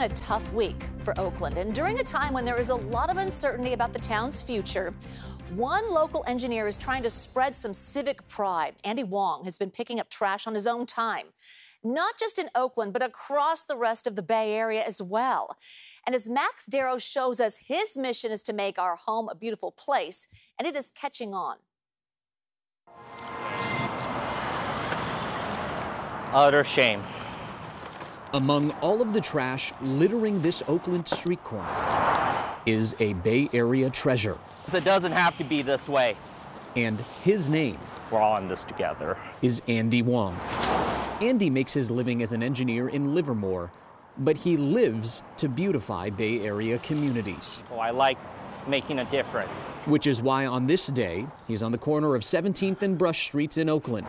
been a tough week for Oakland, and during a time when there is a lot of uncertainty about the town's future, one local engineer is trying to spread some civic pride. Andy Wong has been picking up trash on his own time, not just in Oakland, but across the rest of the Bay Area as well. And as Max Darrow shows us, his mission is to make our home a beautiful place, and it is catching on. Utter shame. Among all of the trash littering this Oakland street corner is a Bay Area treasure. It doesn't have to be this way. And his name We're all in this together. is Andy Wong. Andy makes his living as an engineer in Livermore, but he lives to beautify Bay Area communities, So I like making a difference. which is why on this day, he's on the corner of 17th and Brush Streets in Oakland,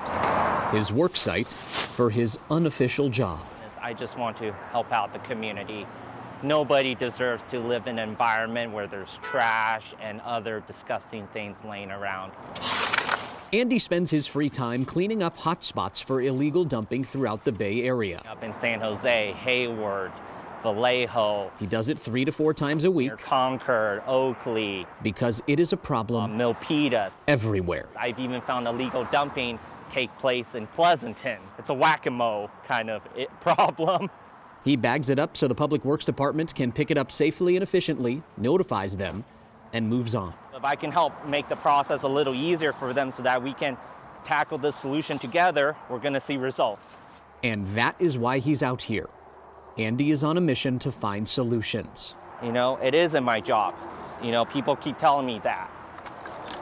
his work site for his unofficial job. I just want to help out the community. Nobody deserves to live in an environment where there's trash and other disgusting things laying around. Andy spends his free time cleaning up hot spots for illegal dumping throughout the Bay Area. Up in San Jose, Hayward, Vallejo, He does it three to four times a week Concord, Oakley, because it is a problem uh, Milpitas. everywhere. I've even found illegal dumping take place in Pleasanton. It's a whack-a-mole kind of it problem. He bags it up so the Public Works Department can pick it up safely and efficiently, notifies them, and moves on. If I can help make the process a little easier for them so that we can tackle this solution together, we're going to see results. And that is why he's out here. Andy is on a mission to find solutions. You know, it isn't my job. You know, people keep telling me that.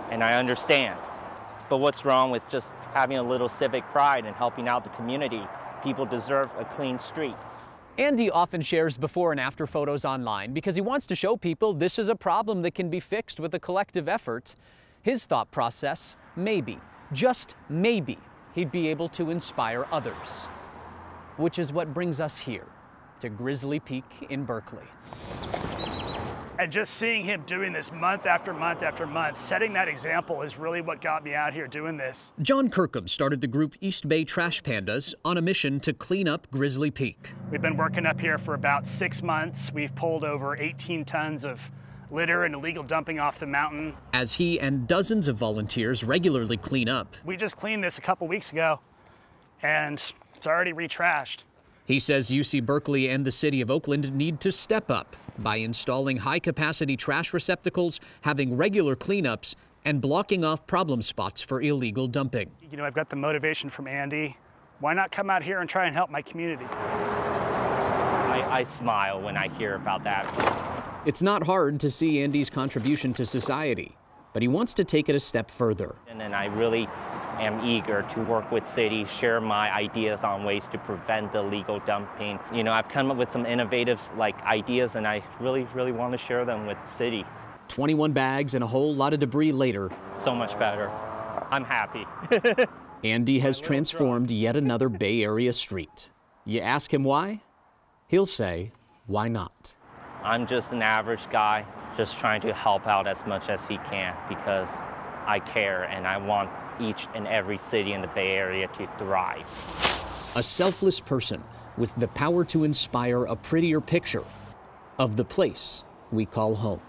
And I understand. But what's wrong with just having a little civic pride and helping out the community? People deserve a clean street. Andy often shares before and after photos online because he wants to show people this is a problem that can be fixed with a collective effort. His thought process maybe, just maybe, he'd be able to inspire others. Which is what brings us here to Grizzly Peak in Berkeley. And just seeing him doing this month after month after month, setting that example is really what got me out here doing this. John Kirkham started the group East Bay Trash Pandas on a mission to clean up Grizzly Peak. We've been working up here for about six months. We've pulled over 18 tons of litter and illegal dumping off the mountain. As he and dozens of volunteers regularly clean up, We just cleaned this a couple weeks ago and it's already retrashed. He says UC Berkeley and the city of Oakland need to step up by installing high capacity trash receptacles, having regular cleanups, and blocking off problem spots for illegal dumping. You know, I've got the motivation from Andy. Why not come out here and try and help my community? I, I smile when I hear about that. It's not hard to see Andy's contribution to society, but he wants to take it a step further. And then I really am eager to work with cities, share my ideas on ways to prevent illegal dumping. You know, I've come up with some innovative like ideas and I really, really want to share them with cities. 21 bags and a whole lot of debris later, So much better. I'm happy. Andy has transformed yet another Bay Area street. You ask him why? He'll say, why not? I'm just an average guy, just trying to help out as much as he can because I care and I want each and every city in the Bay Area to thrive. A selfless person with the power to inspire a prettier picture of the place we call home.